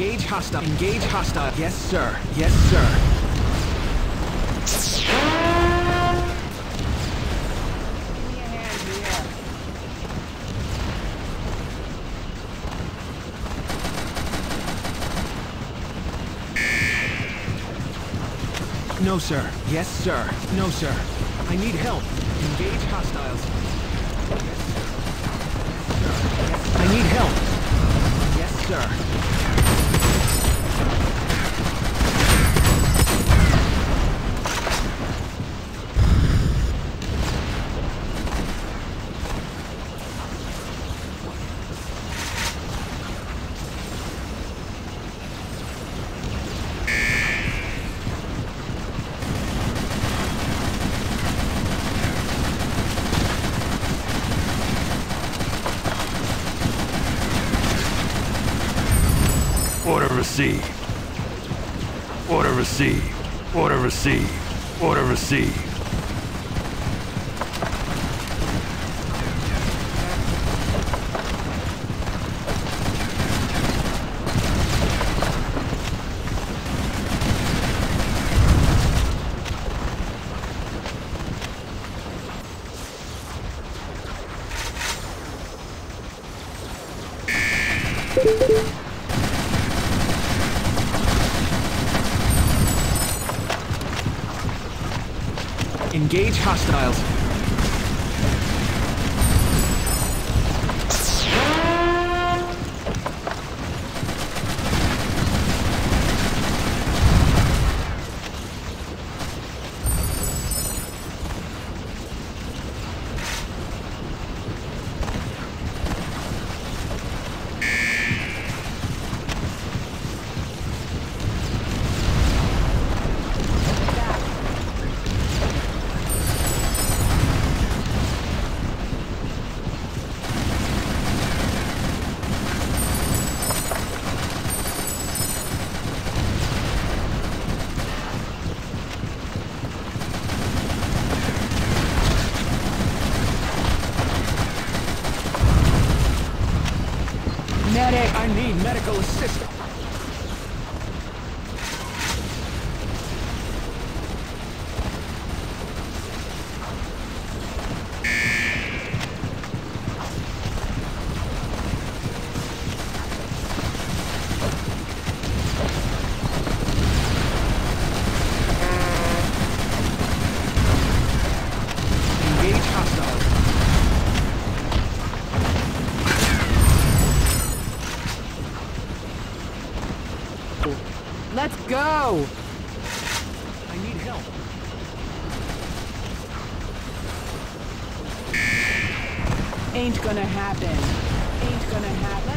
Engage hostile. Engage hostile. Yes, sir. Yes, sir. No, sir. Yes, sir. No, sir. I need help. Engage hostiles. Yes, sir. I need help. Yes, sir. Order received. Order received. Order received. Order received. Engage hostiles. Go! I need help. Ain't gonna happen. Ain't gonna happen.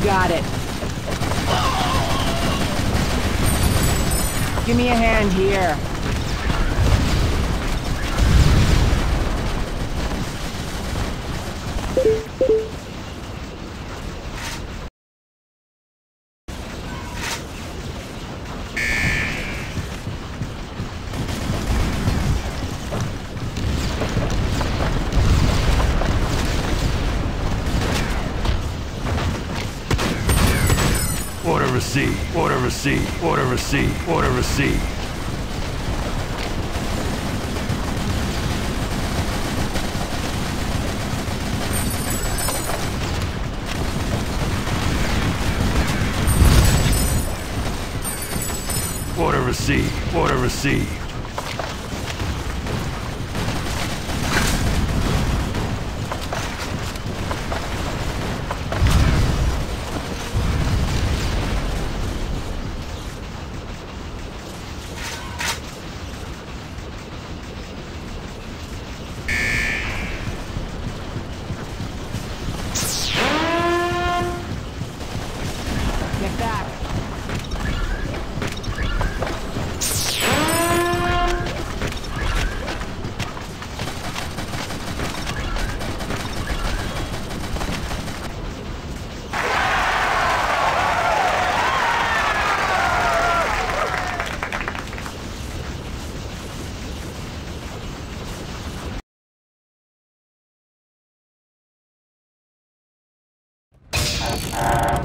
Got it. Give me a hand here. Received. Order received. Order received. Order received. Order received. Order received. Ah!